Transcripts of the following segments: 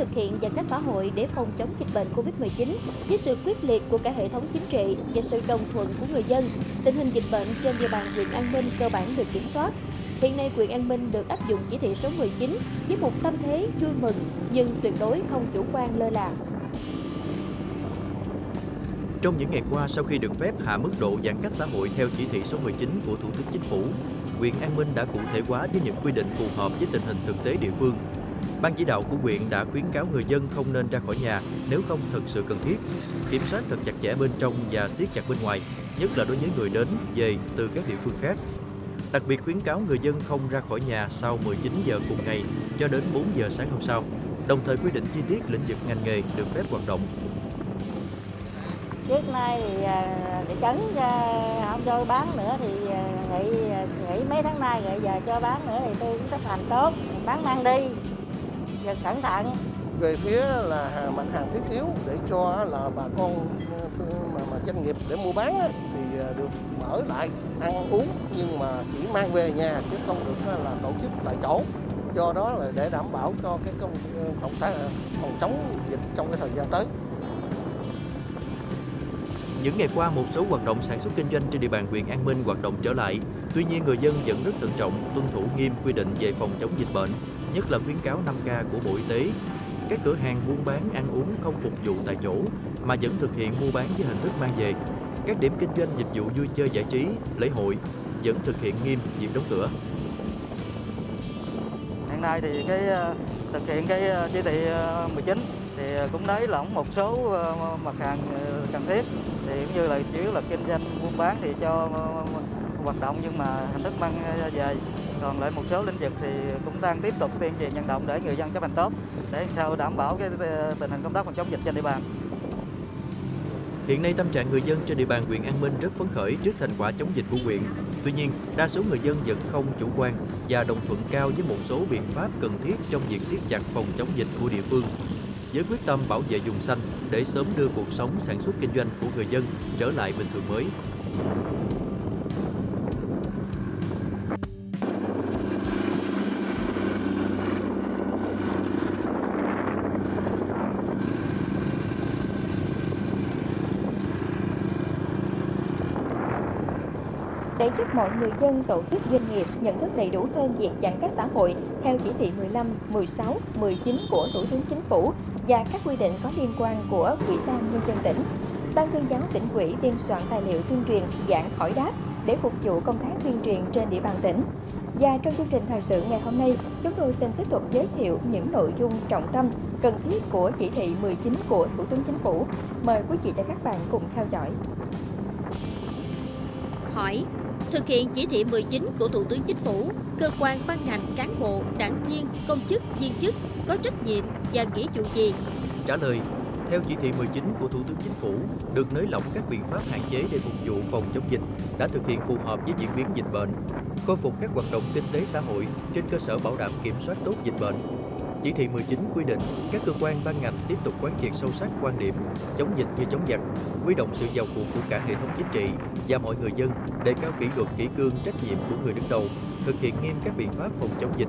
thực hiện giãn cách xã hội để phòng chống dịch bệnh Covid-19, với sự quyết liệt của cả hệ thống chính trị và sự đồng thuận của người dân, tình hình dịch bệnh trên địa bàn huyện An Minh cơ bản được kiểm soát. Hiện nay, huyện An Minh được áp dụng chỉ thị số 19 với một tâm thế vui mừng nhưng tuyệt đối không chủ quan lơ là. Trong những ngày qua, sau khi được phép hạ mức độ giãn cách xã hội theo chỉ thị số 19 của Thủ tướng Chính phủ, huyện An Minh đã cụ thể hóa với những quy định phù hợp với tình hình thực tế địa phương. Ban chỉ đạo của huyện đã khuyến cáo người dân không nên ra khỏi nhà nếu không thực sự cần thiết, kiểm soát thật chặt chẽ bên trong và siết chặt bên ngoài, nhất là đối với người đến, về từ các địa phương khác. Đặc biệt khuyến cáo người dân không ra khỏi nhà sau 19 giờ cùng ngày cho đến 4 giờ sáng hôm sau, đồng thời quy định chi tiết lĩnh vực ngành nghề được phép hoạt động. Trước nay thì à, thị trấn không cho bán nữa thì à, nghỉ à, nghỉ mấy tháng nay rồi giờ cho bán nữa thì tôi cũng chấp hành tốt. Bán mang đi giờ cẩn thận. Về phía là mặt hàng thiết yếu để cho là bà con mà, mà doanh nghiệp để mua bán thì được mở lại ăn uống nhưng mà chỉ mang về nhà chứ không được là tổ chức tại chỗ. Do đó là để đảm bảo cho cái công phòng phòng chống dịch trong cái thời gian tới. Những ngày qua, một số hoạt động sản xuất kinh doanh trên địa bàn huyện An Minh hoạt động trở lại. Tuy nhiên, người dân vẫn rất thận trọng, tuân thủ nghiêm quy định về phòng chống dịch bệnh, nhất là khuyến cáo 5K của Bộ Y tế. Các cửa hàng buôn bán ăn uống không phục vụ tại chỗ, mà vẫn thực hiện mua bán với hình thức mang về. Các điểm kinh doanh dịch vụ vui chơi giải trí, lễ hội vẫn thực hiện nghiêm việc đóng cửa. Hiện nay thì cái ờ, thực hiện cái ờ, chỉ thị ờ, 19 thì cũng nới lỏng một số mặt hàng cần thiết thì cũng như là chủ yếu là kinh doanh buôn bán thì cho hoạt động nhưng mà hình thức mang ờ, về còn lại một số lĩnh vực thì cũng đang tiếp tục tuyên truyền vận động để người dân chấp hành tốt để sao đảm bảo cái ờ, tình hình công tác phòng chống dịch trên địa bàn. Hiện nay tâm trạng người dân trên địa bàn huyện An Minh rất phấn khởi trước thành quả chống dịch của huyện. Tuy nhiên, đa số người dân vẫn không chủ quan và đồng thuận cao với một số biện pháp cần thiết trong việc siết chặt phòng chống dịch của địa phương với quyết tâm bảo vệ vùng xanh để sớm đưa cuộc sống sản xuất kinh doanh của người dân trở lại bình thường mới. Để giúp mọi người dân, tổ chức doanh nghiệp nhận thức đầy đủ hơn việc giãn cách xã hội theo chỉ thị 15, 16, 19 của Thủ tướng Chính phủ và các quy định có liên quan của Ủy ban Nhân dân tỉnh. Ban tuyên giáo tỉnh ủy biên soạn tài liệu tuyên truyền dạng hỏi đáp để phục vụ công tác tuyên truyền trên địa bàn tỉnh. Và trong chương trình thời sự ngày hôm nay, chúng tôi xin tiếp tục giới thiệu những nội dung trọng tâm cần thiết của chỉ thị 19 của Thủ tướng Chính phủ. Mời quý vị và các bạn cùng theo dõi. Hỏi Thực hiện chỉ thị 19 của Thủ tướng Chính phủ, cơ quan ban ngành, cán bộ, đảng viên, công chức, viên chức có trách nhiệm và nghĩa vụ gì? Trả lời, theo chỉ thị 19 của Thủ tướng Chính phủ, được nới lỏng các biện pháp hạn chế để phục vụ phòng chống dịch đã thực hiện phù hợp với diễn biến dịch bệnh, khôi phục các hoạt động kinh tế xã hội trên cơ sở bảo đảm kiểm soát tốt dịch bệnh, chỉ thị 19 quy định các cơ quan ban ngành tiếp tục quán triệt sâu sắc quan điểm chống dịch như chống giặc, huy động sự vào cuộc của cả hệ thống chính trị và mọi người dân, đề cao kỷ luật kỷ cương trách nhiệm của người đứng đầu, thực hiện nghiêm các biện pháp phòng chống dịch,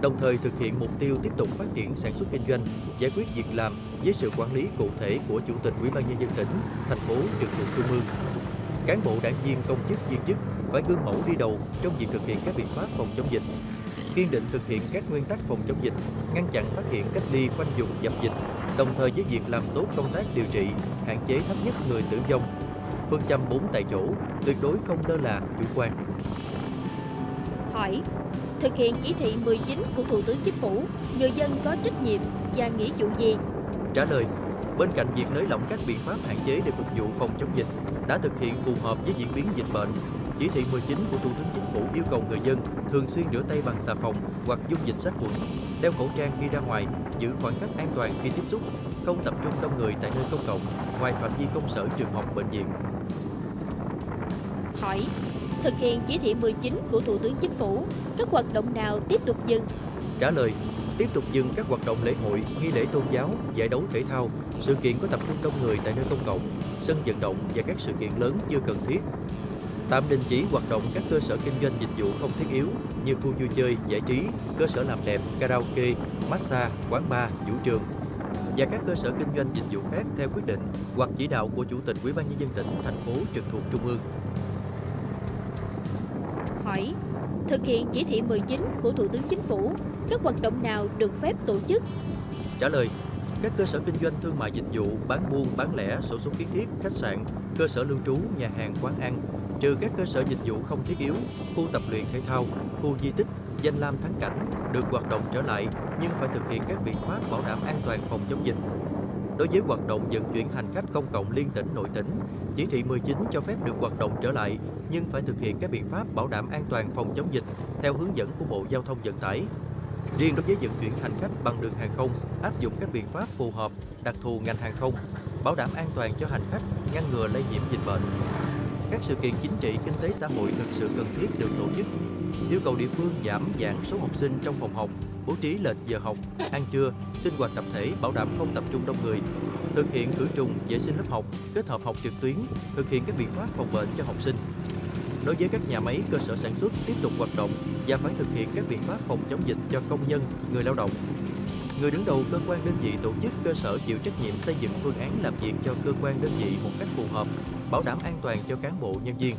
đồng thời thực hiện mục tiêu tiếp tục phát triển sản xuất kinh doanh, giải quyết việc làm với sự quản lý cụ thể của chủ tịch Ủy ban nhân dân tỉnh, thành phố trực thuộc trung ương. Cán bộ đảng viên công chức viên chức phải gương mẫu đi đầu trong việc thực hiện các biện pháp phòng chống dịch, kiên định thực hiện các nguyên tắc phòng chống dịch, ngăn chặn phát hiện cách ly khoanh vùng dập dịch, đồng thời với việc làm tốt công tác điều trị, hạn chế thấp nhất người tử vong. Phương châm 4 tại chỗ, tuyệt đối không lơ là, chủ quan. Hỏi, thực hiện chỉ thị 19 của Thủ tướng Chính phủ, người dân có trách nhiệm và nghĩa vụ gì? Trả lời, bên cạnh việc nới lỏng các biện pháp hạn chế để phục vụ phòng chống dịch, đã thực hiện phù hợp với diễn biến dịch bệnh, chỉ thị 19 của Thủ tướng Chính phủ yêu cầu người dân thường xuyên rửa tay bằng xà phòng hoặc dung dịch sát khuẩn, đeo khẩu trang khi ra ngoài, giữ khoảng cách an toàn khi tiếp xúc, không tập trung đông người tại nơi công cộng, ngoài phạm vi công sở, trường học, bệnh viện. Hỏi, thực hiện chỉ thị 19 của Thủ tướng Chính phủ, các hoạt động nào tiếp tục dừng? Trả lời, tiếp tục dừng các hoạt động lễ hội, nghi lễ tôn giáo, giải đấu thể thao, sự kiện có tập trung đông người tại nơi công cộng, sân vận động và các sự kiện lớn chưa cần thiết tạm đình chỉ hoạt động các cơ sở kinh doanh dịch vụ không thiết yếu như khu vui chơi, giải trí, cơ sở làm đẹp, karaoke, massage, quán bar, vũ trường và các cơ sở kinh doanh dịch vụ khác theo quyết định hoặc chỉ đạo của Chủ tịch Ủy ban nhân dân tỉnh, thành phố trực thuộc trung ương. Hỏi, thực hiện chỉ thị 19 của Thủ tướng Chính phủ, các hoạt động nào được phép tổ chức? Trả lời, các cơ sở kinh doanh thương mại dịch vụ, bán buôn, bán lẻ, sổ số kiến thiết, khách sạn, cơ sở lưu trú, nhà hàng, quán ăn, trừ các cơ sở dịch vụ không thiết yếu, khu tập luyện thể thao, khu di tích, danh lam thắng cảnh được hoạt động trở lại nhưng phải thực hiện các biện pháp bảo đảm an toàn phòng chống dịch. Đối với hoạt động vận chuyển hành khách công cộng liên tỉnh nội tỉnh, chỉ thị 19 cho phép được hoạt động trở lại nhưng phải thực hiện các biện pháp bảo đảm an toàn phòng chống dịch theo hướng dẫn của Bộ Giao thông Vận tải. Riêng đối với vận chuyển hành khách bằng đường hàng không, áp dụng các biện pháp phù hợp, đặc thù ngành hàng không, bảo đảm an toàn cho hành khách, ngăn ngừa lây nhiễm dịch bệnh. Các sự kiện chính trị, kinh tế xã hội thực sự cần thiết được tổ chức. Yêu cầu địa phương giảm giãn số học sinh trong phòng học, bố trí lệch giờ học, ăn trưa, sinh hoạt tập thể bảo đảm không tập trung đông người, thực hiện khử trùng, vệ sinh lớp học, kết hợp học trực tuyến, thực hiện các biện pháp phòng bệnh cho học sinh. Đối với các nhà máy, cơ sở sản xuất tiếp tục hoạt động và phải thực hiện các biện pháp phòng chống dịch cho công nhân, người lao động. Người đứng đầu cơ quan đơn vị tổ chức cơ sở chịu trách nhiệm xây dựng phương án làm việc cho cơ quan đơn vị một cách phù hợp, bảo đảm an toàn cho cán bộ nhân viên.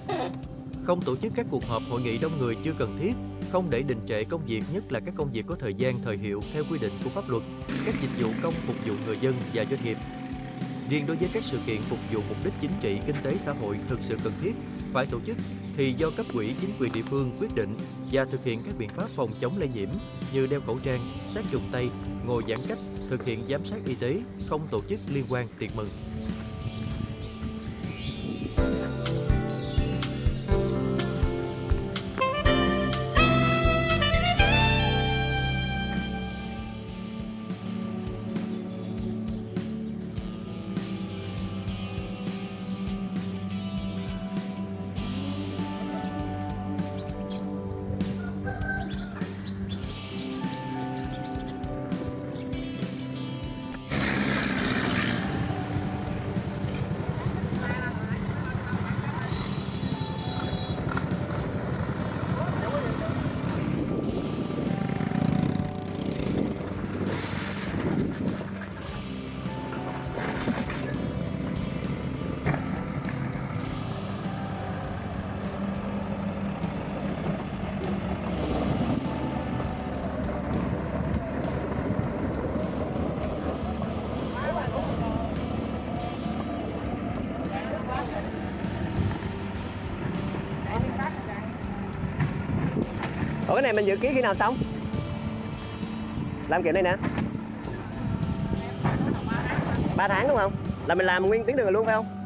Không tổ chức các cuộc họp hội nghị đông người chưa cần thiết, không để đình trệ công việc nhất là các công việc có thời gian thời hiệu theo quy định của pháp luật, các dịch vụ công phục vụ người dân và doanh nghiệp. Riêng đối với các sự kiện phục vụ mục đích chính trị, kinh tế xã hội thực sự cần thiết phải tổ chức thì do cấp quỹ chính quyền địa phương quyết định và thực hiện các biện pháp phòng chống lây nhiễm như đeo khẩu trang, sát trùng tay, ngồi giãn cách, thực hiện giám sát y tế, không tổ chức liên quan tiệc mừng. Ủa, cái này mình dự kiến khi nào xong? Làm kiểu này nè 3 tháng đúng không? Là mình làm nguyên tuyến đường luôn phải không?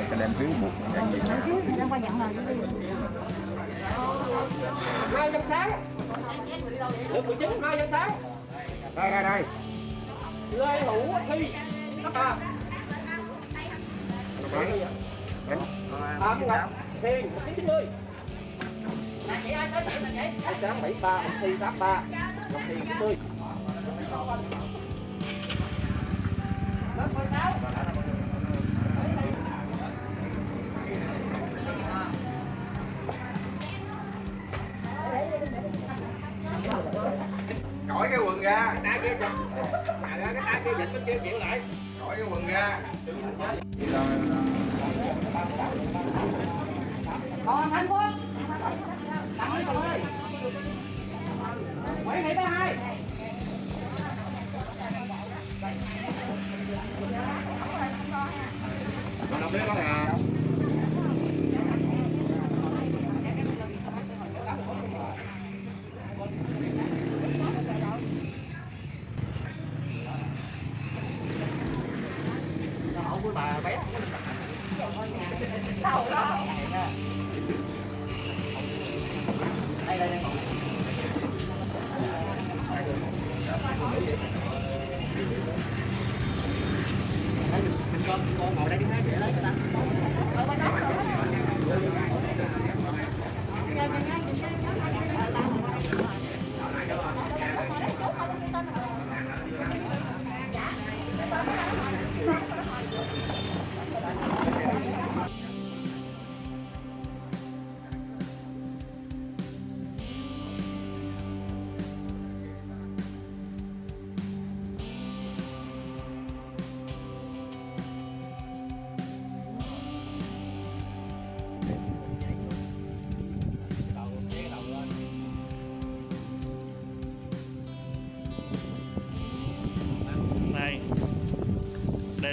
Rồi cho đem phiếu buộc cái gì nữa nhận hai giờ sáng được 19 hai giờ sáng đây đây đây lê hữu thi cấp ba Phạm Ngọc Hiền 1990 Hai sáng 73 thi 83 Ngọc Hiền chín mươi. Cởi cái quần ra còn thanh quân tặng ơi cậu ơi bảy ngày ba. Đây đây.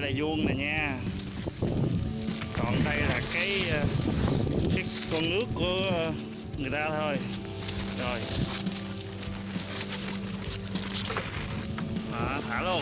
Đây là vuông nè nha. Còn đây là cái ờ, cái con nước của ờ, người ta thôi. Rồi. Đó, thả luôn.